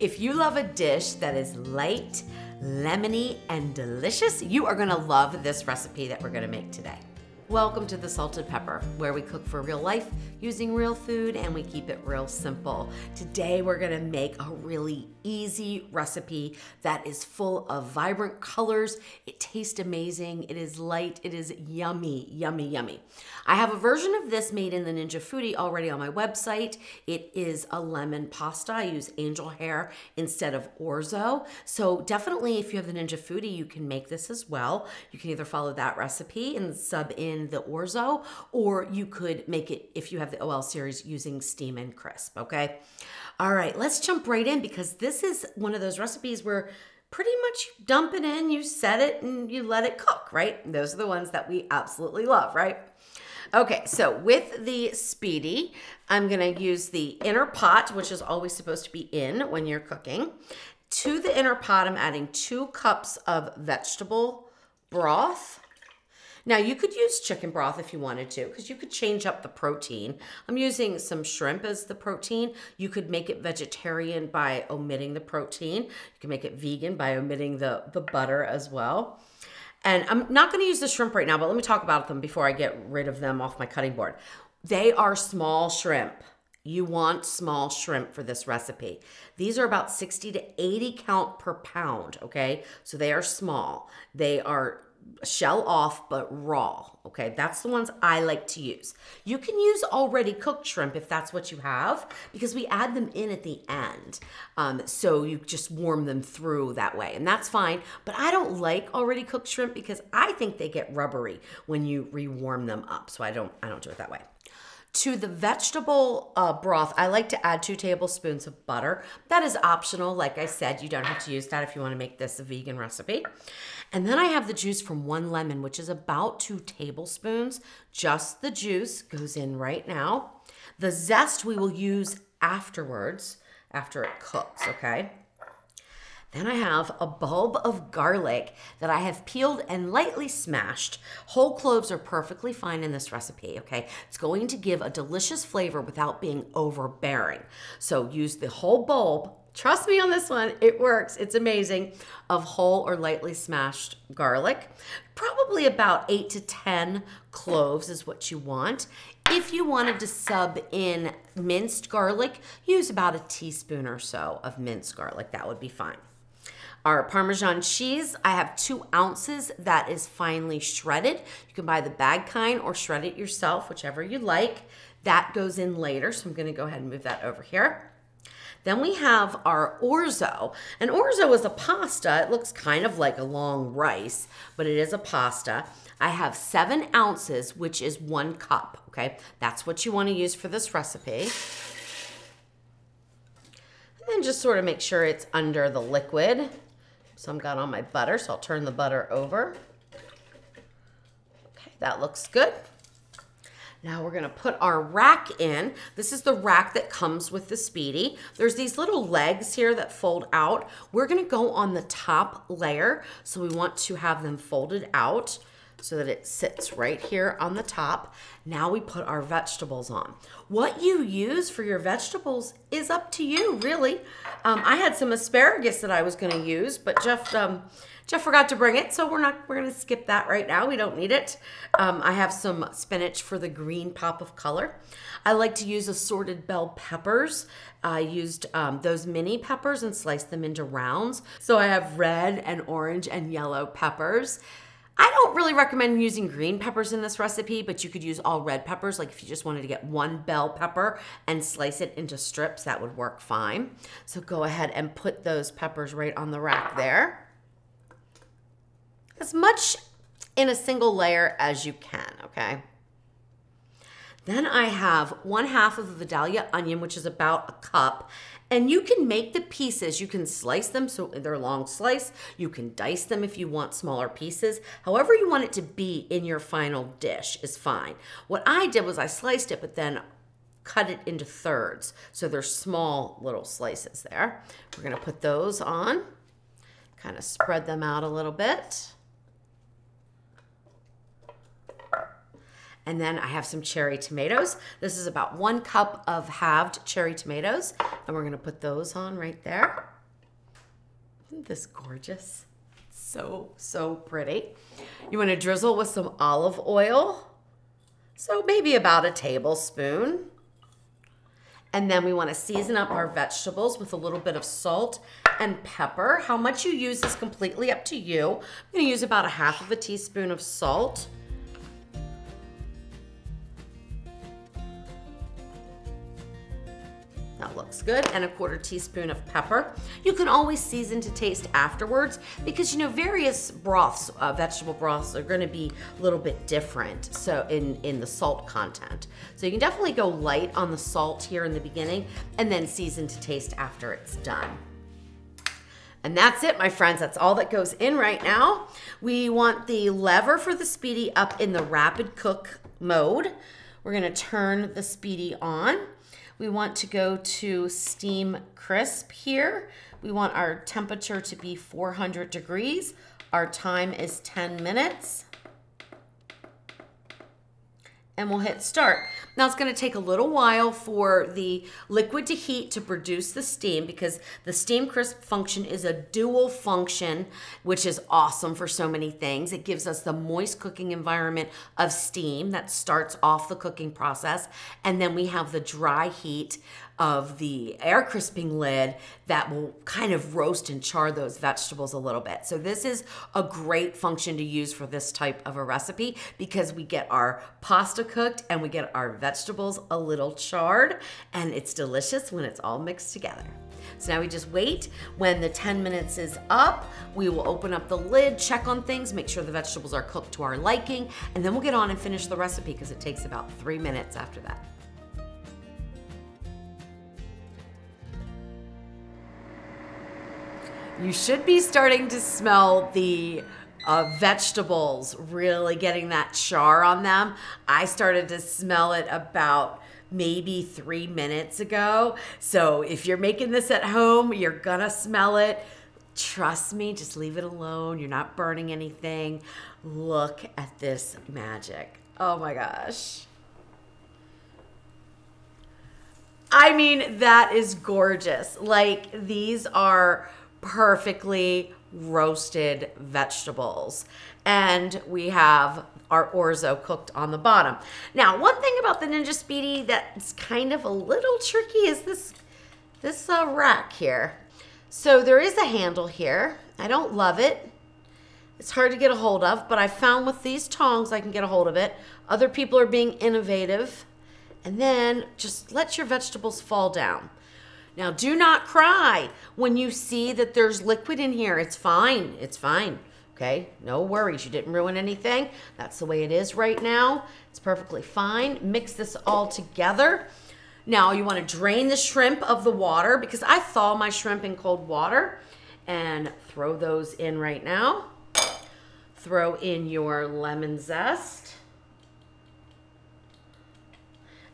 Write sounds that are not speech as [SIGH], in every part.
If you love a dish that is light, lemony, and delicious, you are gonna love this recipe that we're gonna make today. Welcome to the Salted Pepper, where we cook for real life using real food and we keep it real simple. Today, we're gonna make a really easy recipe that is full of vibrant colors. It tastes amazing, it is light, it is yummy, yummy, yummy. I have a version of this made in the Ninja Foodi already on my website. It is a lemon pasta. I use angel hair instead of orzo. So, definitely, if you have the Ninja Foodi, you can make this as well. You can either follow that recipe and sub in the orzo, or you could make it if you have the OL series using steam and crisp, okay? All right, let's jump right in because this is one of those recipes where pretty much you dump it in, you set it, and you let it cook, right? Those are the ones that we absolutely love, right? Okay, so with the Speedi, I'm gonna use the inner pot, which is always supposed to be in when you're cooking. To the inner pot, I'm adding two cups of vegetable broth. Now you could use chicken broth if you wanted to, because you could change up the protein. I'm using some shrimp as the protein. You could make it vegetarian by omitting the protein. You can make it vegan by omitting the, the butter as well. And I'm not gonna use the shrimp right now, but let me talk about them before I get rid of them off my cutting board. They are small shrimp. You want small shrimp for this recipe. These are about 60 to 80 count per pound, okay? So they are small. They are shell off but raw okay? That's the ones i like to use. You can use already cooked shrimp if that's what you have because we add them in at the end um, so you just warm them through that way and that's fine. But i don't like already cooked shrimp because i think they get rubbery when you rewarm them up so i don't i don't do it that way to the vegetable uh, broth, I like to add two tablespoons of butter. That is optional. Like I said, you don't have to use that if you want to make this a vegan recipe. And then I have the juice from one lemon, which is about two tablespoons. Just the juice goes in right now. The zest we will use afterwards, after it cooks, okay? Then I have a bulb of garlic that I have peeled and lightly smashed. Whole cloves are perfectly fine in this recipe, okay? It's going to give a delicious flavor without being overbearing. So use the whole bulb. Trust me on this one, it works. It's amazing. Of whole or lightly smashed garlic. Probably about eight to 10 cloves is what you want. If you wanted to sub in minced garlic, use about a teaspoon or so of minced garlic. That would be fine. Our Parmesan cheese, I have two ounces that is finely shredded. You can buy the bag kind or shred it yourself, whichever you like. That goes in later, so I'm gonna go ahead and move that over here. Then we have our orzo. And orzo is a pasta. It looks kind of like a long rice, but it is a pasta. I have seven ounces, which is one cup, okay? That's what you wanna use for this recipe. And then just sort of make sure it's under the liquid. Some got on my butter, so I'll turn the butter over. Okay, that looks good. Now we're gonna put our rack in. This is the rack that comes with the Speedi. There's these little legs here that fold out. We're gonna go on the top layer, so we want to have them folded out so that it sits right here on the top. Now we put our vegetables on. What you use for your vegetables is up to you, really. Um, I had some asparagus that I was going to use, but Jeff um, Jeff forgot to bring it, so we're not we're going to skip that right now. We don't need it. Um, I have some spinach for the green pop of color. I like to use assorted bell peppers. I used um, those mini peppers and sliced them into rounds. So I have red and orange and yellow peppers. I don't really recommend using green peppers in this recipe, but you could use all red peppers. Like if you just wanted to get one bell pepper and slice it into strips, that would work fine. So go ahead and put those peppers right on the rack there. As much in a single layer as you can, okay? Then I have one half of a Vidalia onion, which is about a cup, and you can make the pieces, you can slice them so they're long slice. You can dice them if you want smaller pieces. However you want it to be in your final dish is fine. What I did was I sliced it, but then cut it into thirds. So they're small little slices there. We're gonna put those on, kind of spread them out a little bit. And then I have some cherry tomatoes. This is about one cup of halved cherry tomatoes. And we're gonna put those on right there. Isn't this gorgeous? So, so pretty. You wanna drizzle with some olive oil. So maybe about a tablespoon. And then we wanna season up our vegetables with a little bit of salt and pepper. How much you use is completely up to you. I'm gonna use about a half of a teaspoon of salt. That looks good. And a quarter teaspoon of pepper. You can always season to taste afterwards because you know various broths, uh, vegetable broths are gonna be a little bit different so in, in the salt content. So you can definitely go light on the salt here in the beginning and then season to taste after it's done. And that's it, my friends. That's all that goes in right now. We want the lever for the Speedi up in the rapid cook mode. We're gonna turn the Speedi on. We want to go to steam crisp here. We want our temperature to be 400 degrees. Our time is 10 minutes and we'll hit start. Now it's gonna take a little while for the liquid to heat to produce the steam because the steam crisp function is a dual function, which is awesome for so many things. It gives us the moist cooking environment of steam that starts off the cooking process. And then we have the dry heat of the air crisping lid that will kind of roast and char those vegetables a little bit. So this is a great function to use for this type of a recipe because we get our pasta cooked and we get our vegetables a little charred and it's delicious when it's all mixed together. So now we just wait. When the 10 minutes is up, we will open up the lid, check on things, make sure the vegetables are cooked to our liking, and then we'll get on and finish the recipe because it takes about three minutes after that. You should be starting to smell the uh, vegetables really getting that char on them. I started to smell it about maybe three minutes ago. So if you're making this at home, you're gonna smell it. Trust me, just leave it alone. You're not burning anything. Look at this magic. Oh my gosh. I mean, that is gorgeous. Like, these are perfectly roasted vegetables. And we have our orzo cooked on the bottom. Now, one thing about the Ninja Speedi that's kind of a little tricky is this, this uh, rack here. So there is a handle here. I don't love it. It's hard to get a hold of, but I found with these tongs I can get a hold of it. Other people are being innovative. And then just let your vegetables fall down. Now, do not cry when you see that there's liquid in here. It's fine. It's fine. Okay, no worries. You didn't ruin anything. That's the way it is right now. It's perfectly fine. Mix this all together. Now, you want to drain the shrimp of the water because I thaw my shrimp in cold water and throw those in right now. Throw in your lemon zest.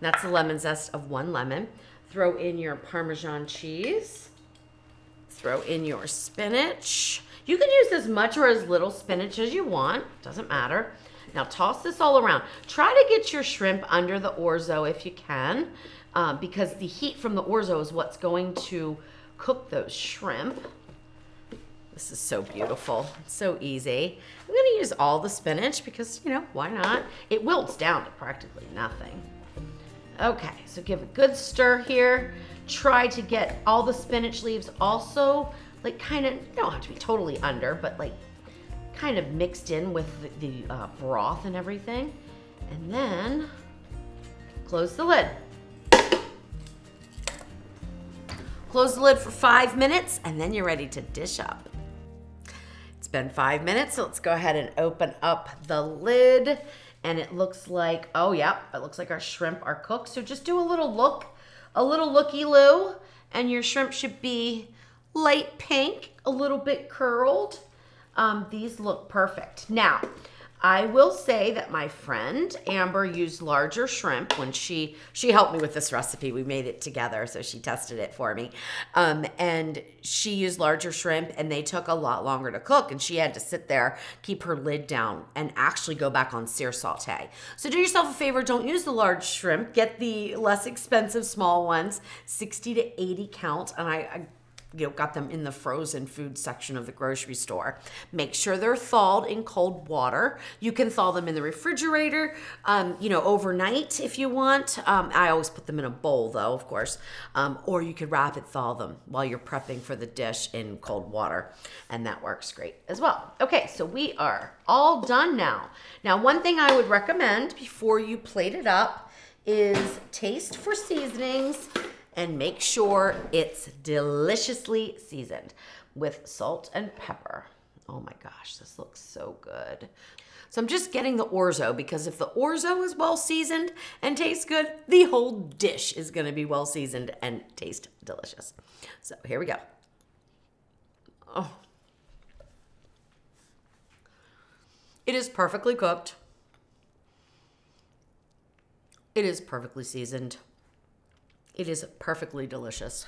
That's the lemon zest of one lemon. Throw in your Parmesan cheese. Throw in your spinach. You can use as much or as little spinach as you want. Doesn't matter. Now toss this all around. Try to get your shrimp under the orzo if you can, uh, because the heat from the orzo is what's going to cook those shrimp. This is so beautiful. So easy. I'm gonna use all the spinach because, you know, why not? It wilts down to practically nothing. Okay, so give a good stir here. Try to get all the spinach leaves also like kind of, don't have to be totally under, but like kind of mixed in with the, the uh, broth and everything. And then close the lid. Close the lid for five minutes and then you're ready to dish up. It's been five minutes, so let's go ahead and open up the lid and it looks like, oh yeah, it looks like our shrimp are cooked. So just do a little look, a little looky-loo, and your shrimp should be light pink, a little bit curled. Um, these look perfect. Now, I will say that my friend Amber used larger shrimp when she she helped me with this recipe. We made it together, so she tested it for me. Um, and she used larger shrimp, and they took a lot longer to cook. And she had to sit there, keep her lid down, and actually go back on sear saute. So do yourself a favor: don't use the large shrimp. Get the less expensive small ones, sixty to eighty count. And I, I you know, got them in the frozen food section of the grocery store. Make sure they're thawed in cold water. You can thaw them in the refrigerator, um, you know, overnight if you want. Um, I always put them in a bowl though, of course. Um, or you could rapid thaw them while you're prepping for the dish in cold water. And that works great as well. Okay, so we are all done now. Now, one thing I would recommend before you plate it up is taste for seasonings and make sure it's deliciously seasoned with salt and pepper. Oh my gosh, this looks so good. So I'm just getting the orzo because if the orzo is well seasoned and tastes good, the whole dish is gonna be well seasoned and taste delicious. So here we go. Oh. It is perfectly cooked. It is perfectly seasoned. It is perfectly delicious.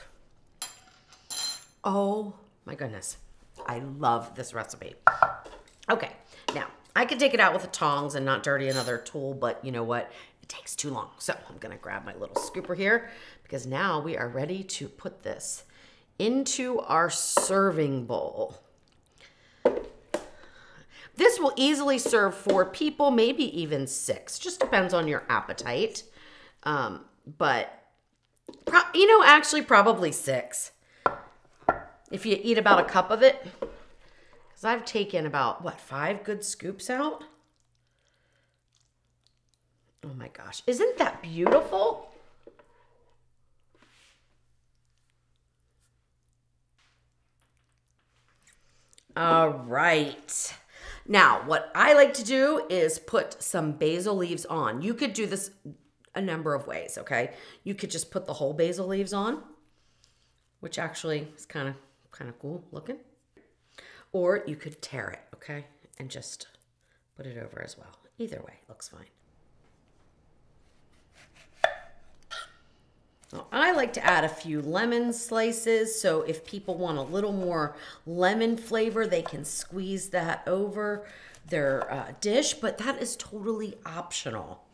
Oh my goodness. I love this recipe. Okay, now I could take it out with the tongs and not dirty another tool, but you know what? It takes too long. So I'm gonna grab my little scooper here because now we are ready to put this into our serving bowl. This will easily serve four people, maybe even six. Just depends on your appetite. Um, but Pro you know, actually, probably six. If you eat about a cup of it. Because I've taken about, what, five good scoops out? Oh my gosh. Isn't that beautiful? All right. Now, what I like to do is put some basil leaves on. You could do this a number of ways, okay? You could just put the whole basil leaves on, which actually is kind of kind of cool looking. Or you could tear it, okay? And just put it over as well. Either way, looks fine. Now, I like to add a few lemon slices, so if people want a little more lemon flavor, they can squeeze that over their uh, dish, but that is totally optional.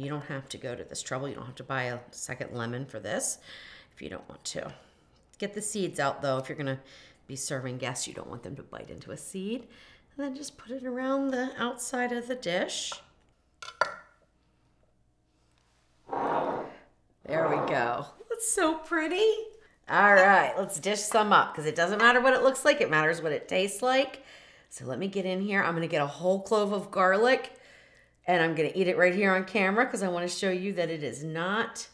You don't have to go to this trouble. You don't have to buy a second lemon for this if you don't want to. Get the seeds out though. If you're gonna be serving guests, you don't want them to bite into a seed. And then just put it around the outside of the dish. There we go. That's so pretty. All right, let's dish some up because it doesn't matter what it looks like. It matters what it tastes like. So let me get in here. I'm to get a whole clove of garlic and I'm going to eat it right here on camera because I want to show you that it is not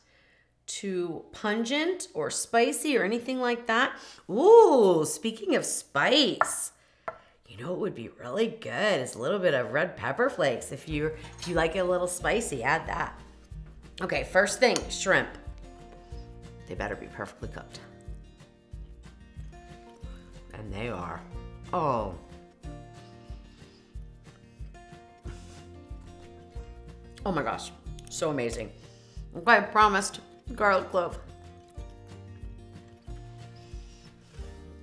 too pungent or spicy or anything like that. Ooh, speaking of spice, you know it would be really good is a little bit of red pepper flakes. If you if you like it a little spicy, add that. Okay, first thing, shrimp. They better be perfectly cooked. And they are. Oh, Oh my gosh, so amazing. I promised garlic clove.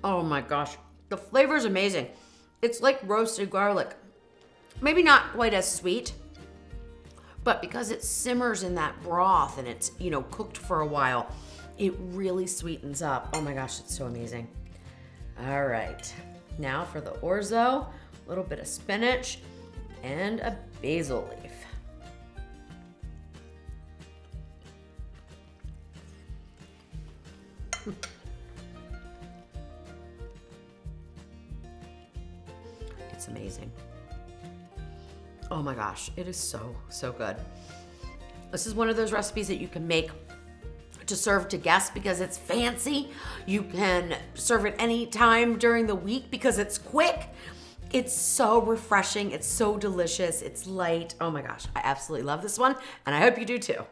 Oh my gosh, the flavor is amazing. It's like roasted garlic. Maybe not quite as sweet, but because it simmers in that broth and it's, you know, cooked for a while, it really sweetens up. Oh my gosh, it's so amazing. All right, now for the orzo, a little bit of spinach and a basil leaf. [LAUGHS] it's amazing. Oh my gosh, it is so, so good. This is one of those recipes that you can make to serve to guests because it's fancy. You can serve it any time during the week because it's quick. It's so refreshing. It's so delicious. It's light. Oh my gosh, I absolutely love this one and I hope you do too.